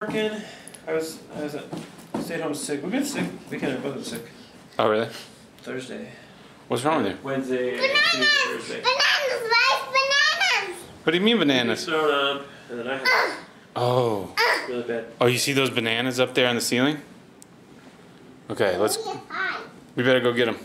working. I was I was at, stayed home sick. We got sick. Weekend I wasn't sick. Oh, really? Thursday. What's wrong with you? Wednesday. Bananas! Bananas! Rice bananas! What do you mean bananas? thrown up, and then I had Oh. really bad. Oh, you see those bananas up there on the ceiling? Okay, let's. We better go get them.